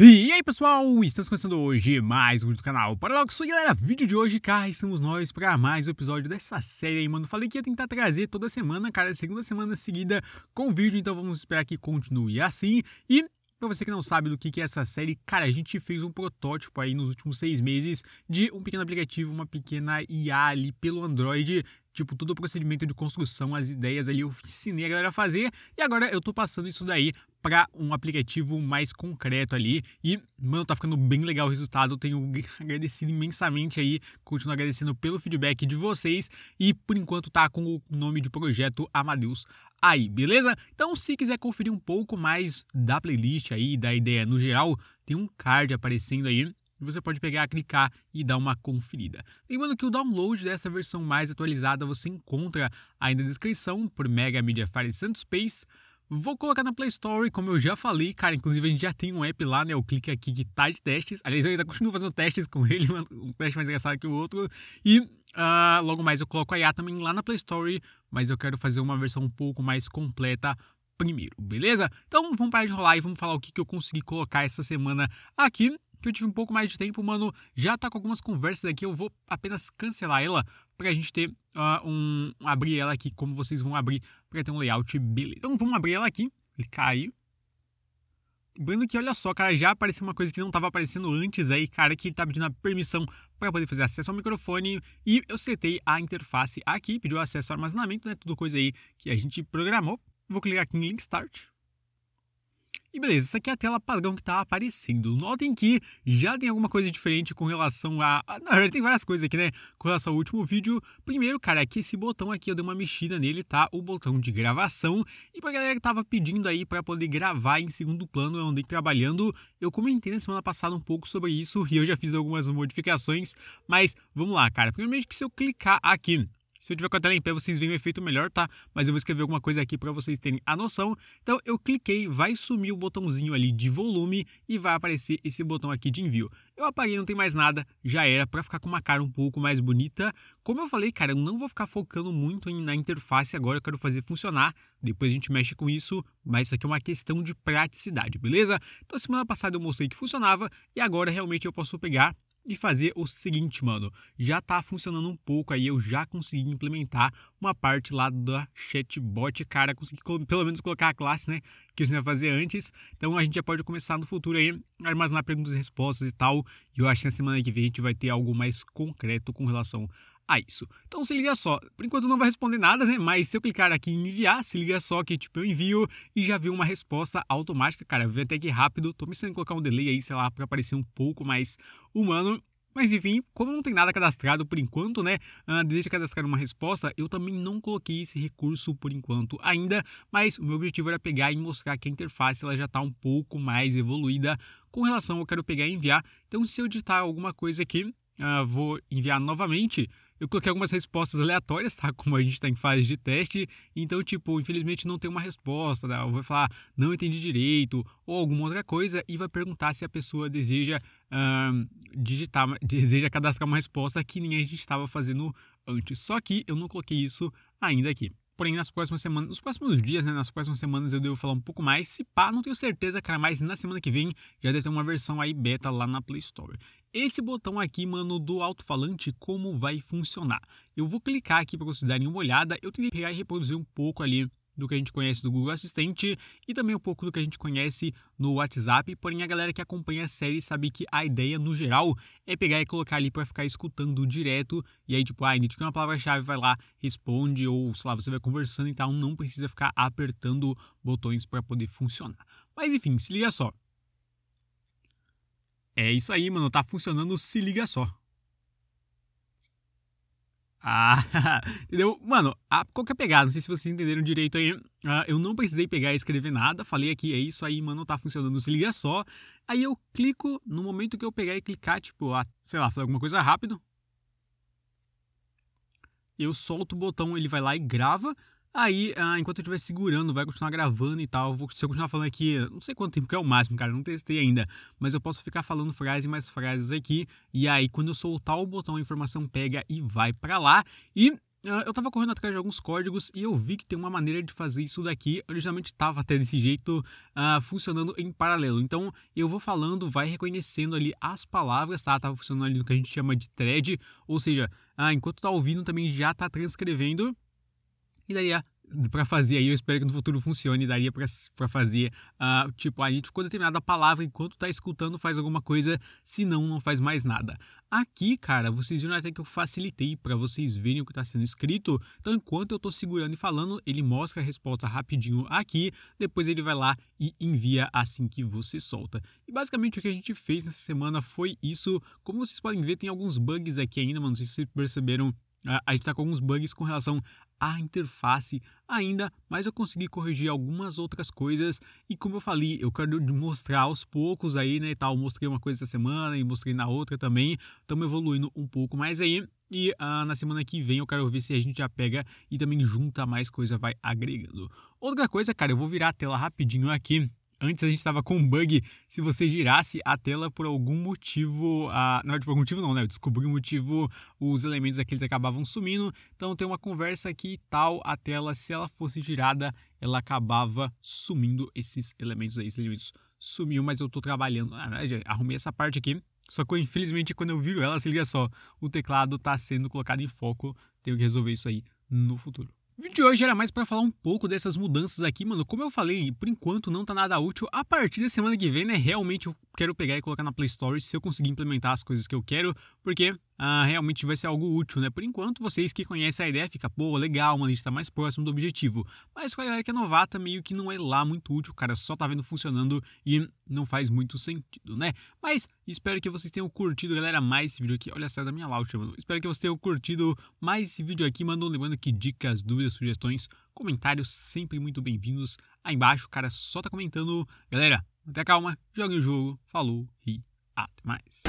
E aí pessoal, estamos começando hoje mais um vídeo do canal. Paradoxo e galera, vídeo de hoje, cá estamos nós para mais um episódio dessa série aí, mano. Falei que ia tentar trazer toda semana, cara, segunda semana seguida com vídeo, então vamos esperar que continue assim. E Pra você que não sabe do que é essa série, cara, a gente fez um protótipo aí nos últimos seis meses de um pequeno aplicativo, uma pequena IA ali pelo Android tipo, todo o procedimento de construção, as ideias ali, eu ensinei a galera a fazer e agora eu tô passando isso daí para um aplicativo mais concreto ali e, mano, tá ficando bem legal o resultado, eu tenho agradecido imensamente aí, continuo agradecendo pelo feedback de vocês e por enquanto tá com o nome de projeto Amadeus aí, beleza? Então, se quiser conferir um pouco mais da playlist aí, da ideia no geral, tem um card aparecendo aí e você pode pegar, clicar e dar uma conferida. Lembrando que o download dessa versão mais atualizada você encontra aí na descrição por Mega Media Fire Santos Space. Vou colocar na Play Store, como eu já falei, cara. Inclusive, a gente já tem um app lá, né? O Clique Aqui que tá de testes. Aliás, eu ainda continuo fazendo testes com ele, um teste mais engraçado que o outro. E uh, logo mais eu coloco a IA também lá na Play Store, mas eu quero fazer uma versão um pouco mais completa primeiro, beleza? Então vamos parar de rolar e vamos falar o que, que eu consegui colocar essa semana aqui que eu tive um pouco mais de tempo, mano. Já tá com algumas conversas aqui, eu vou apenas cancelar ela pra gente ter uh, um. abrir ela aqui, como vocês vão abrir, pra ter um layout beleza. Então vamos abrir ela aqui, clicar aí. Lembrando que, olha só, cara, já apareceu uma coisa que não estava aparecendo antes aí, cara, que tá pedindo a permissão para poder fazer acesso ao microfone e eu setei a interface aqui, pediu acesso ao armazenamento, né, tudo coisa aí que a gente programou. Vou clicar aqui em Link Start. E beleza, essa aqui é a tela padrão que está aparecendo. Notem que já tem alguma coisa diferente com relação a... Na verdade tem várias coisas aqui, né? Com relação ao último vídeo. Primeiro, cara, aqui esse botão aqui, eu dei uma mexida nele, tá? O botão de gravação. E pra galera que tava pedindo aí para poder gravar em segundo plano, eu andei trabalhando. Eu comentei na semana passada um pouco sobre isso e eu já fiz algumas modificações. Mas vamos lá, cara. Primeiramente que se eu clicar aqui se eu tiver com a tela em pé, vocês veem o efeito melhor, tá? Mas eu vou escrever alguma coisa aqui para vocês terem a noção. Então eu cliquei, vai sumir o botãozinho ali de volume e vai aparecer esse botão aqui de envio. Eu apaguei, não tem mais nada, já era para ficar com uma cara um pouco mais bonita. Como eu falei, cara, eu não vou ficar focando muito na interface agora, eu quero fazer funcionar. Depois a gente mexe com isso, mas isso aqui é uma questão de praticidade, beleza? Então semana passada eu mostrei que funcionava e agora realmente eu posso pegar e fazer o seguinte, mano. Já tá funcionando um pouco aí, eu já consegui implementar uma parte lá da chatbot, cara, consegui pelo menos colocar a classe, né, que eu ia fazer antes. Então a gente já pode começar no futuro aí armazenar perguntas e respostas e tal. E eu acho que na semana que vem a gente vai ter algo mais concreto com relação a isso. Então se liga só, por enquanto não vai responder nada, né? Mas se eu clicar aqui em enviar, se liga só que tipo eu envio e já vi uma resposta automática, cara, vem até que rápido. Tô pensando em colocar um delay aí, sei lá, para parecer um pouco mais humano. Mas enfim, como não tem nada cadastrado por enquanto, né? Uh, deixa cadastrar uma resposta, eu também não coloquei esse recurso por enquanto ainda, mas o meu objetivo era pegar e mostrar que a interface ela já está um pouco mais evoluída com relação ao que eu quero pegar e enviar. Então, se eu digitar alguma coisa aqui, uh, vou enviar novamente. Eu coloquei algumas respostas aleatórias, tá? Como a gente está em fase de teste. Então, tipo, infelizmente não tem uma resposta. Tá? Vai falar, não entendi direito, ou alguma outra coisa, e vai perguntar se a pessoa deseja digitar, deseja cadastrar uma resposta que nem a gente estava fazendo antes. Só que eu não coloquei isso ainda aqui. Porém, nas próximas semanas, nos próximos dias, né, nas próximas semanas eu devo falar um pouco mais. Se pá, não tenho certeza, cara, mas na semana que vem já deve ter uma versão aí beta lá na Play Store. Esse botão aqui, mano, do alto-falante, como vai funcionar? Eu vou clicar aqui para vocês darem uma olhada. Eu tentei pegar e reproduzir um pouco ali do que a gente conhece do Google Assistente e também um pouco do que a gente conhece no WhatsApp. Porém, a galera que acompanha a série sabe que a ideia, no geral, é pegar e colocar ali para ficar escutando direto. E aí, tipo, ah, identifica uma palavra-chave, vai lá, responde, ou sei lá, você vai conversando e tal. Não precisa ficar apertando botões para poder funcionar. Mas enfim, se liga só. É isso aí, mano. Tá funcionando, se liga só. Ah, entendeu? Mano, a, qual que é a pegada? Não sei se vocês entenderam direito aí. Uh, eu não precisei pegar e escrever nada. Falei aqui, é isso aí, mano, tá funcionando, se liga só. Aí eu clico, no momento que eu pegar e clicar, tipo, ah, sei lá, fazer alguma coisa rápido. Eu solto o botão, ele vai lá e grava. Aí, ah, enquanto eu estiver segurando, vai continuar gravando e tal. Vou, se eu continuar falando aqui, não sei quanto tempo que é o máximo, cara, não testei ainda. Mas eu posso ficar falando frases e mais frases aqui. E aí, quando eu soltar o botão, a informação pega e vai para lá. E uh, eu tava correndo atrás de alguns códigos e eu vi que tem uma maneira de fazer isso daqui. Originalmente estava até desse jeito, uh, funcionando em paralelo. Então eu vou falando, vai reconhecendo ali as palavras, tá? Tava funcionando ali no que a gente chama de thread, ou seja, uh, enquanto tá ouvindo também já tá transcrevendo. E daria para fazer aí, eu espero que no futuro funcione, daria para fazer, uh, tipo, a gente ficou determinada palavra enquanto tá escutando faz alguma coisa, se não, não faz mais nada. Aqui, cara, vocês viram até que eu facilitei para vocês verem o que está sendo escrito. Então, enquanto eu estou segurando e falando, ele mostra a resposta rapidinho aqui. Depois ele vai lá e envia assim que você solta. E basicamente o que a gente fez nessa semana foi isso. Como vocês podem ver, tem alguns bugs aqui ainda, mano. Não sei se vocês perceberam a gente está com alguns bugs com relação à interface ainda, mas eu consegui corrigir algumas outras coisas. E como eu falei, eu quero mostrar aos poucos aí, né, tal, mostrei uma coisa essa semana e mostrei na outra também, estamos evoluindo um pouco mais aí. E uh, na semana que vem eu quero ver se a gente já pega e também junta mais coisa, vai agregando. Outra coisa, cara, eu vou virar a tela rapidinho aqui Antes a gente estava com um bug, se você girasse a tela por algum motivo, a, não, por algum motivo não, né? Eu descobri um motivo, os elementos aqueles acabavam sumindo. Então tem uma conversa aqui e tal, a tela, se ela fosse girada, ela acabava sumindo esses elementos aí, esses elementos sumiu, mas eu estou trabalhando, arrumei essa parte aqui. Só que infelizmente quando eu viro ela, se liga só, o teclado está sendo colocado em foco, tenho que resolver isso aí no futuro. O vídeo de hoje era mais para falar um pouco dessas mudanças aqui, mano. Como eu falei, por enquanto não tá nada útil. A partir da semana que vem, né, realmente eu quero pegar e colocar na Play Store se eu conseguir implementar as coisas que eu quero, porque ah, realmente vai ser algo útil, né? Por enquanto, vocês que conhecem a ideia, fica, pô, legal, mano, a gente tá mais próximo do objetivo. Mas com a galera que é novata, meio que não é lá muito útil, o cara só tá vendo funcionando e não faz muito sentido, né? Mas espero que vocês tenham curtido, galera, mais esse vídeo aqui. Olha só da minha launch, mano. Espero que vocês tenham curtido mais esse vídeo aqui. Mandou lembrando que dicas, dúvidas, sugestões, comentários sempre muito bem-vindos. Aí embaixo, o cara só tá comentando. Galera, até calma, joga em jogo, falou. E até mais.